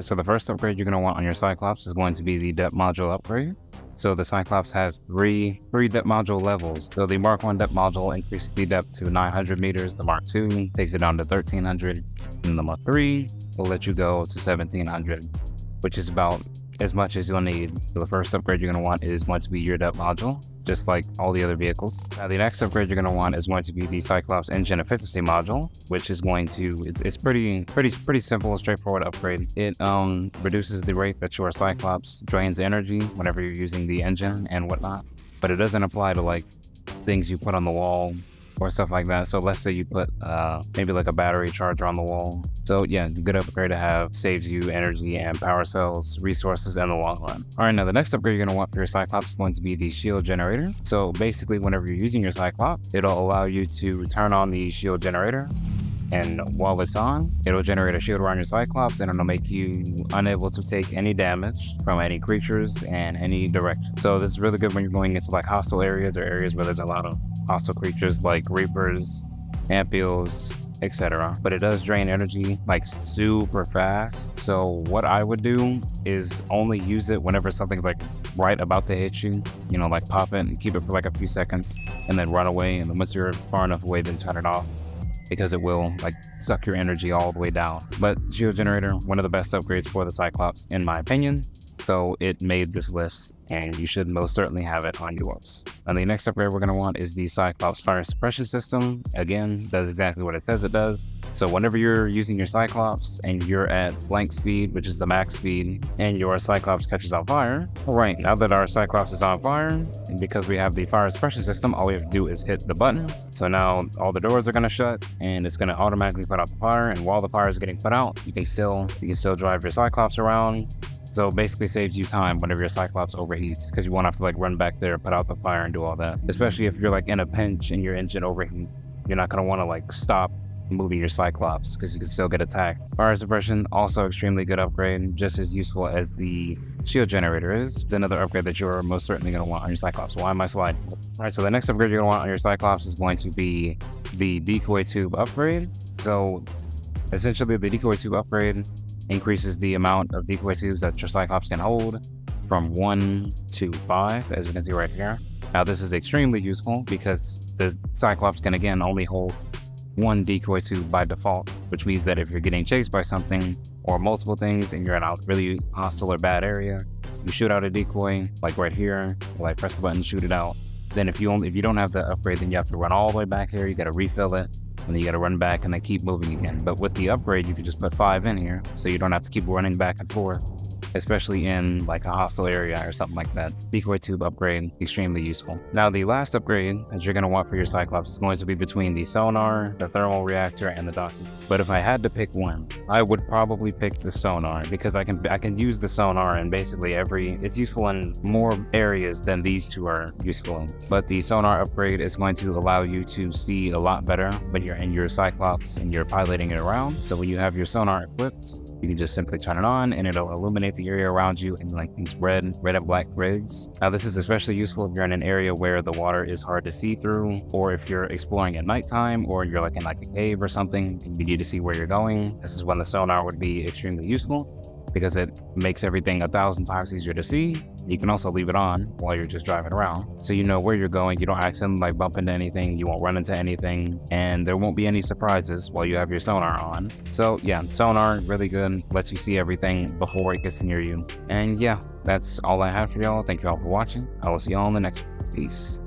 So the first upgrade you're going to want on your Cyclops is going to be the depth module upgrade. So the Cyclops has three three depth module levels. So the Mark 1 depth module increases the depth to 900 meters. The Mark 2 takes it down to 1300. And the Mark 3 will let you go to 1700, which is about as much as you'll need. So the first upgrade you're going to want is going to be your depth module, just like all the other vehicles. Now the next upgrade you're going to want is going to be the Cyclops engine efficiency module, which is going to, it's, it's pretty, pretty, pretty simple, straightforward upgrade. It um, reduces the rate that your Cyclops drains energy whenever you're using the engine and whatnot, but it doesn't apply to like things you put on the wall or stuff like that. So let's say you put uh, maybe like a battery charger on the wall. So yeah, good upgrade to have, saves you energy and power cells, resources in the long run. All right, now the next upgrade you're gonna want for your Cyclops is going to be the shield generator. So basically whenever you're using your Cyclops, it'll allow you to turn on the shield generator and while it's on, it'll generate a shield around your Cyclops and it'll make you unable to take any damage from any creatures and any direction. So this is really good when you're going into like hostile areas or areas where there's a lot of hostile creatures like Reapers, Ampeels, etc. But it does drain energy like super fast. So what I would do is only use it whenever something's like right about to hit you. You know, like pop it and keep it for like a few seconds and then run away. And once you're far enough away, then turn it off because it will like suck your energy all the way down. But Shield Generator, one of the best upgrades for the Cyclops in my opinion. So it made this list and you should most certainly have it on yours. And the next upgrade we're to want is the Cyclops Fire Suppression System. Again, does exactly what it says it does. So whenever you're using your Cyclops and you're at flank speed, which is the max speed, and your Cyclops catches on fire, all right, now that our Cyclops is on fire, and because we have the Fire Suppression System, all we have to do is hit the button. So now all the doors are going to shut and it's going to automatically put out the fire. And while the fire is getting put out, you can still, you can still drive your Cyclops around so basically saves you time whenever your Cyclops overheats because you won't have to like run back there, put out the fire and do all that. Especially if you're like in a pinch and your engine overheat, you're not going to want to like stop moving your Cyclops because you can still get attacked. Fire suppression, also extremely good upgrade, just as useful as the shield generator is. It's another upgrade that you're most certainly going to want on your Cyclops. Why am I sliding? All right, so the next upgrade you're going to want on your Cyclops is going to be the decoy tube upgrade. So essentially the decoy tube upgrade increases the amount of decoy tubes that your Cyclops can hold from 1 to 5, as you can see right here. Now this is extremely useful because the Cyclops can again only hold one decoy tube by default, which means that if you're getting chased by something or multiple things and you're in a really hostile or bad area, you shoot out a decoy, like right here, like press the button, shoot it out. Then if you only if you don't have the upgrade, then you have to run all the way back here, you gotta refill it, and then you got to run back and then keep moving again. But with the upgrade, you can just put five in here, so you don't have to keep running back and forth especially in like a hostile area or something like that. Decoy tube upgrade, extremely useful. Now the last upgrade that you're going to want for your Cyclops is going to be between the sonar, the thermal reactor, and the docking. But if I had to pick one, I would probably pick the sonar because I can I can use the sonar in basically every, it's useful in more areas than these two are useful in. But the sonar upgrade is going to allow you to see a lot better when you're in your Cyclops and you're piloting it around. So when you have your sonar equipped, you can just simply turn it on and it'll illuminate the area around you in like these red, red and black grids. Now this is especially useful if you're in an area where the water is hard to see through or if you're exploring at nighttime or you're like in like a cave or something and you need to see where you're going. This is when the sonar would be extremely useful because it makes everything a thousand times easier to see. You can also leave it on while you're just driving around. So you know where you're going. You don't accidentally like bump into anything. You won't run into anything. And there won't be any surprises while you have your sonar on. So yeah, sonar, really good. Lets you see everything before it gets near you. And yeah, that's all I have for y'all. Thank you all for watching. I will see y'all in the next one. Peace.